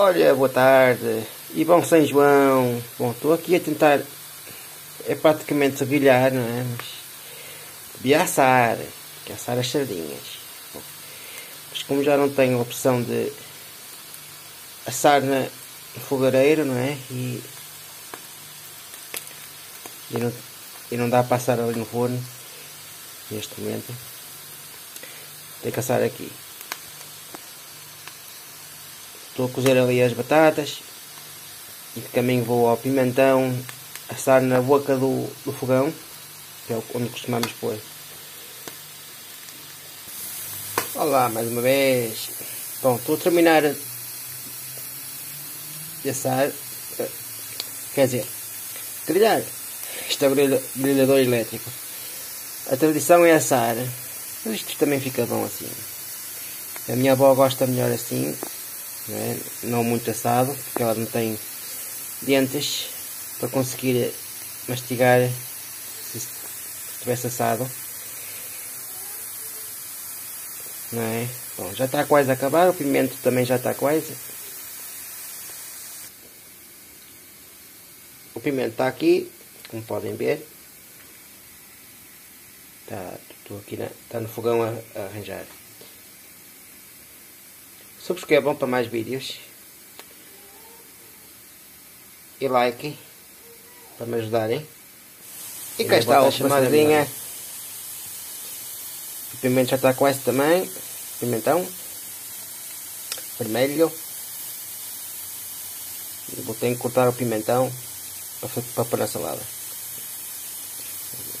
Olha, boa tarde e bom São João. Bom, estou aqui a tentar, é praticamente grelhar, não é? Mas assar, que assar as sardinhas. Bom, mas como já não tenho a opção de assar na, no fogareiro, não é? E, e, não, e não dá para assar ali no forno, neste momento. Tem que assar aqui. Estou a cozer ali as batatas e de caminho vou ao pimentão assar na boca do, do fogão, que é onde costumamos pôr. Olá, mais uma vez. Bom, estou a terminar de assar, quer dizer, grelhar. Isto é o grelhador elétrico. A tradição é assar, mas isto também fica bom assim. A minha avó gosta melhor assim, não, é? não muito assado, porque ela não tem dentes para conseguir mastigar se estivesse assado. Não é? Bom, já está quase a acabar, o pimento também já está quase. O pimento está aqui, como podem ver. Está, aqui na, está no fogão a, a arranjar. Subscrevam para mais vídeos. E like para me ajudarem. E, e cá está a chamadinha. O pimento já está quase também. Pimentão. Vermelho. Vou ter que cortar o pimentão para, para pôr na salada.